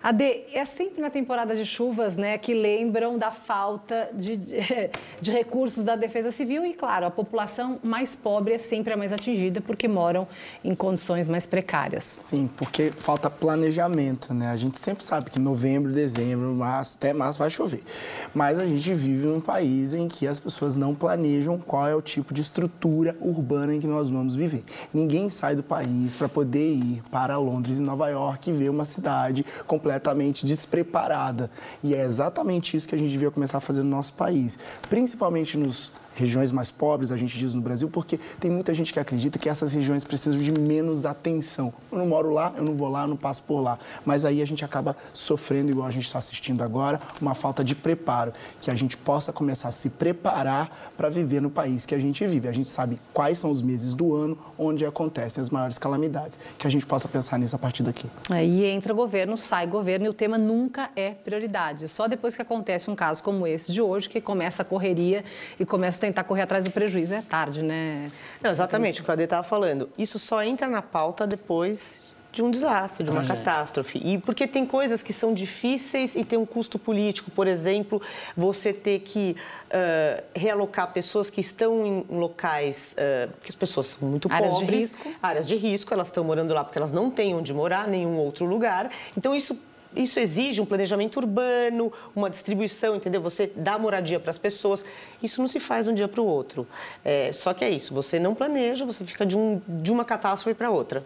Ade, é sempre na temporada de chuvas né, que lembram da falta de, de, recursos da Defesa Civil e, claro, a população mais pobre é sempre a mais atingida porque moram em condições mais precárias. Sim, porque falta planejamento, né? A gente sempre sabe que novembro, dezembro, março, até março vai chover. Mas a gente vive num país em que as pessoas não planejam qual é o tipo de estrutura urbana em que nós vamos viver. Ninguém sai do país para poder ir para Londres e Nova York e ver uma cidade completamente completamente despreparada. E é exatamente isso que a gente devia começar a fazer no nosso país, principalmente nos regiões mais pobres, a gente diz no Brasil, porque tem muita gente que acredita que essas regiões precisam de menos atenção. Eu não moro lá, eu não vou lá, eu não passo por lá. Mas aí a gente acaba sofrendo, igual a gente está assistindo agora, uma falta de preparo. Que a gente possa começar a se preparar para viver no país que a gente vive. A gente sabe quais são os meses do ano onde acontecem as maiores calamidades. Que a gente possa pensar nisso a partir daqui. Aí entra governo, sai governo e o tema nunca é prioridade. Só depois que acontece um caso como esse de hoje que começa a correria e começa a tentar correr atrás do prejuízo. É tarde, né? Não, exatamente, o que a Ade estava falando. Isso só entra na pauta depois de um desastre, de uma Tragédia. catástrofe. E porque tem coisas que são difíceis e tem um custo político. Por exemplo, você ter que uh, realocar pessoas que estão em locais uh, que as pessoas são muito áreas pobres. Áreas de risco. Áreas de risco, elas estão morando lá porque elas não têm onde morar, nenhum outro lugar. Então, isso isso exige um planejamento urbano, uma distribuição, entendeu? Você dá moradia para as pessoas. Isso não se faz de um dia para o outro. É, só que é isso, você não planeja, você fica de, um, de uma catástrofe para outra.